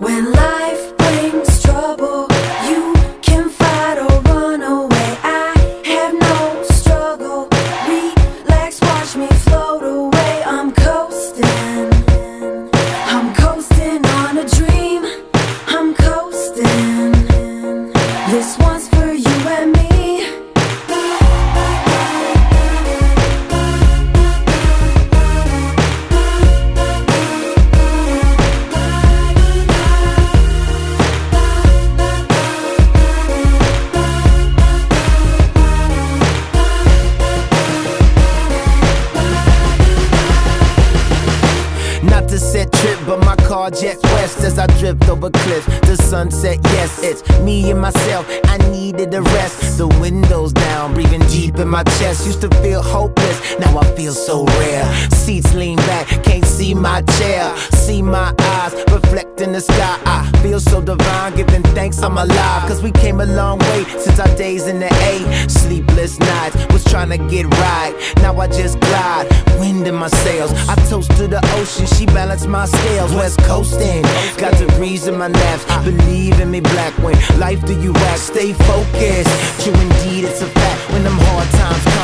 When life car jets west as I drift over cliffs. The sunset, yes, it's me and myself. I needed a rest. The windows down, breathing deep in my chest. Used to feel hopeless, now I feel so rare. Seats lean back, can't see my chair. See my eyes reflect in the sky. I feel so divine, giving thanks I'm alive. Cause we came a long way since our days in the A. Sleepless nights, was trying to get right. Now I just glide, wind in my sails. I toast to the ocean, she balanced my scales. West coasting, got degrees in my naps. Believe in me, black when life do you act. Stay focused, true indeed, it's a fact. When them hard times come,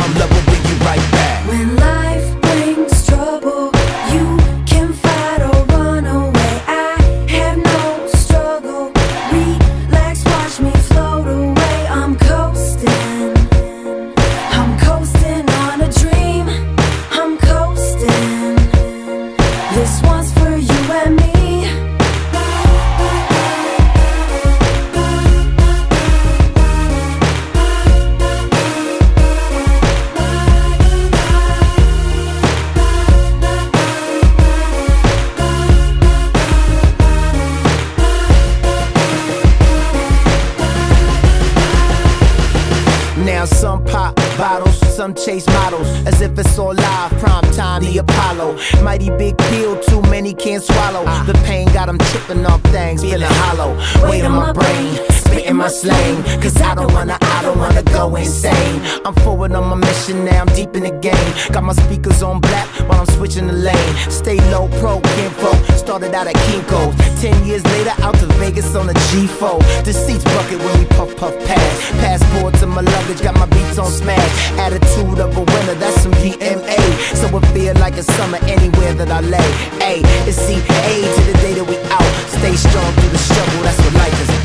Now some pop bottles, some chase models, as if it's all live. Prime time, the Apollo. Mighty big pill, too many can't swallow. The pain got them tripping off things, feeling hollow. Weight on my brain, spitting my slang. Cause I don't wanna, I don't wanna go insane. I'm forward on my mission now, I'm deep in the game. Got my speakers on black while I'm switching the lane. Stay low, pro, kinfolk. Started out at Kinko's. Ten years later, out to Vegas on a G4. The seats bucket when we puff, puff, pass. Passport to my luggage, got my beats on smash. Attitude of a winner, that's some DNA. So it feel like a summer anywhere that I lay. A, it's CA to the day that we out. Stay strong through the struggle, that's what life is